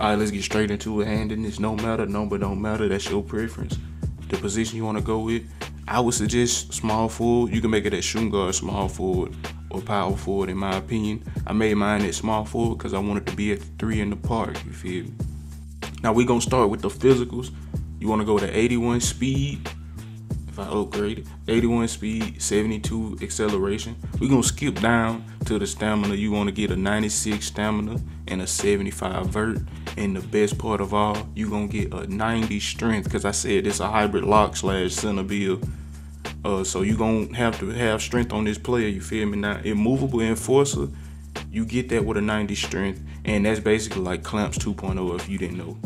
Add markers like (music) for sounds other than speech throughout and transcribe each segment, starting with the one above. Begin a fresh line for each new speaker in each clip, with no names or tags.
All right, let's get straight into it. Handing no matter, number don't matter. That's your preference. The position you want to go with, I would suggest small forward. You can make it at shooting guard, small forward, or power forward. In my opinion, I made mine at small forward because I wanted to be at three in the park. You feel me? Now we gonna start with the physicals. You want to go to 81 speed. Upgrade 81 speed, 72 acceleration. We're gonna skip down to the stamina. You want to get a 96 stamina and a 75 vert. And the best part of all, you're gonna get a 90 strength because I said it's a hybrid lock slash center build. Uh, so you gonna have to have strength on this player. You feel me? Now, immovable enforcer, you get that with a 90 strength, and that's basically like clamps 2.0 if you didn't know.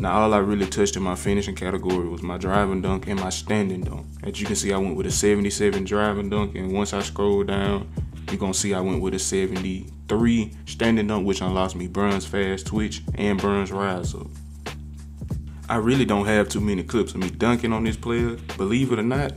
Now all I really touched in my finishing category was my driving dunk and my standing dunk. As you can see, I went with a 77 driving dunk, and once I scroll down, you're gonna see I went with a 73 standing dunk, which unlocks me bronze Fast Twitch and bronze Rise Up. I really don't have too many clips of me dunking on this player. Believe it or not,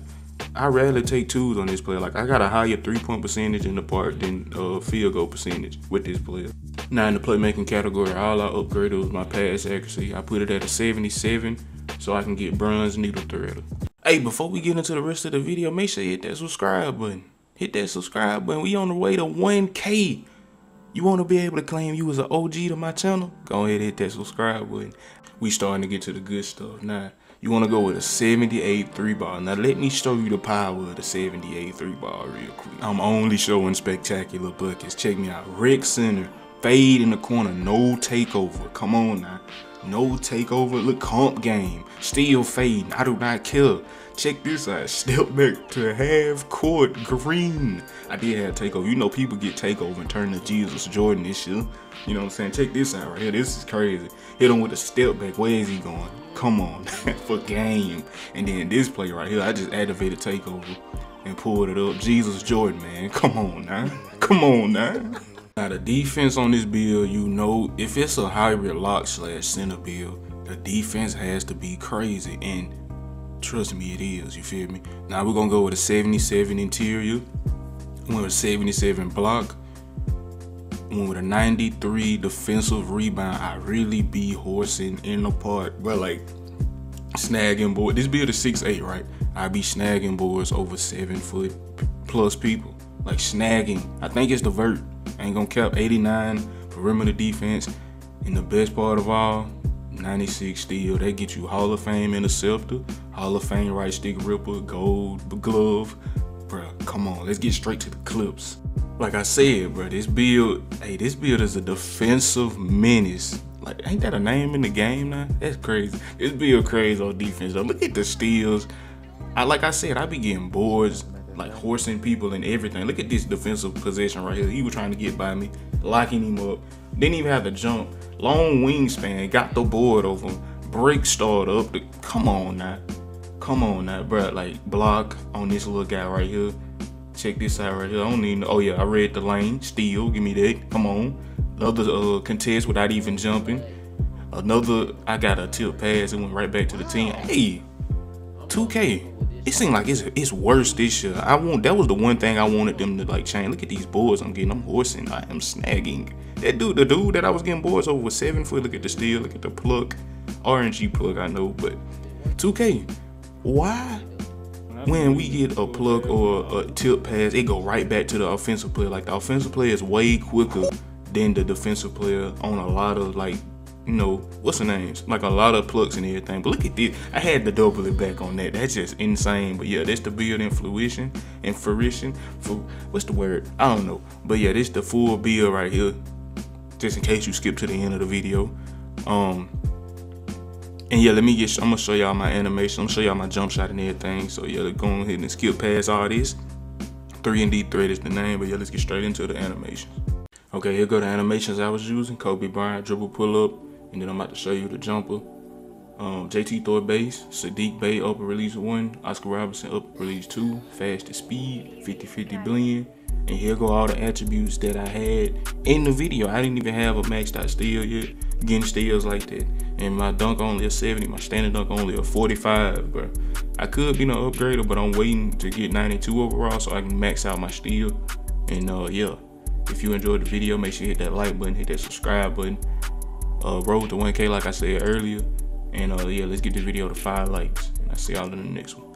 I rarely take twos on this player. Like I got a higher three point percentage in the part than uh, field goal percentage with this player. Now in the playmaking category, all I upgraded was my pass accuracy. I put it at a 77 so I can get bronze needle threader. Hey, before we get into the rest of the video, make sure you hit that subscribe button. Hit that subscribe button. We on the way to 1K. You want to be able to claim you as an OG to my channel? Go ahead hit that subscribe button. We starting to get to the good stuff now. You want to go with a 78 three ball. Now let me show you the power of the 78 three ball real quick. I'm only showing spectacular buckets. Check me out. Rick Center, fade in the corner, no takeover. Come on now. No takeover. Look, comp game. Still fading. I do not kill. Check this out. Step back to half court green. I did have takeover. You know people get takeover and turn to Jesus Jordan this shit. You know what I'm saying? Check this out right here. This is crazy. Hit him with a step back. Where is he going? Come on, (laughs) for game. And then this play right here, I just activated takeover and pulled it up. Jesus Jordan, man. Come on now. (laughs) Come on now. Now the defense on this build, you know, if it's a hybrid lock slash center build, the defense has to be crazy. And trust me, it is. You feel me? Now we're gonna go with a 77 interior. With a 77 block. Went with a 93 defensive rebound. I really be horsing in the park, but like snagging board. This build is 6'8, right? I be snagging boards over seven foot plus people. Like snagging. I think it's the vert. Ain't gonna cap 89 perimeter defense. And the best part of all, 96 steal. They get you Hall of Fame interceptor, Hall of Fame right stick ripper, gold glove. Bruh, come on, let's get straight to the clips like I said, bro, this build, hey, this build is a defensive menace. Like, ain't that a name in the game now? That's crazy. This build crazy on defense though. Look at the steals. I like I said, I be getting boards, like horsing people and everything. Look at this defensive position right here. He was trying to get by me, locking him up. Didn't even have to jump. Long wingspan, got the board over him. Break start up. The, come on now. Come on now, bro. Like block on this little guy right here. Check this out right here. I don't need. Oh yeah, I read the lane. Steal. Give me that. Come on. Another uh, contest without even jumping. Another. I got a tip pass. It went right back to the team. Hey, 2K. It seemed like it's it's worse this year. I want that was the one thing I wanted them to like change. Look at these boards I'm getting. I'm horsing. I am snagging. That dude, the dude that I was getting boards over was seven foot. Look at the steal. Look at the pluck. RNG pluck. I know, but 2K. Why when we get a plug or a tip pass, it go right back to the offensive player. Like the offensive player is way quicker than the defensive player on a lot of like, you know, what's the names? Like a lot of plugs and everything. But look at this. I had to double it back on that. That's just insane. But yeah, that's the build in fruition and fruition. For what's the word? I don't know. But yeah, this the full build right here. Just in case you skip to the end of the video. Um, and yeah, let me get, I'm gonna show y'all my animation. I'm gonna show y'all my jump shot and everything. So yeah, let's go ahead and skip past all this. 3 and D threat is the name, but yeah, let's get straight into the animations. Okay, here go the animations I was using. Kobe Bryant dribble pull up, and then I'm about to show you the jumper. Um, JT Thor base, Saddiq Bey upper release one, Oscar Robertson upper release two, fastest speed, 50-50 blend, and here go all the attributes that I had in the video. I didn't even have a maxed out steal yet, getting steals like that and my dunk only a 70, my standing dunk only a 45, bro. I could be no upgrader, but I'm waiting to get 92 overall so I can max out my steal. And uh, yeah, if you enjoyed the video, make sure you hit that like button, hit that subscribe button. Uh, road to 1K, like I said earlier. And uh, yeah, let's get the video to five likes. And I'll see y'all in the next one.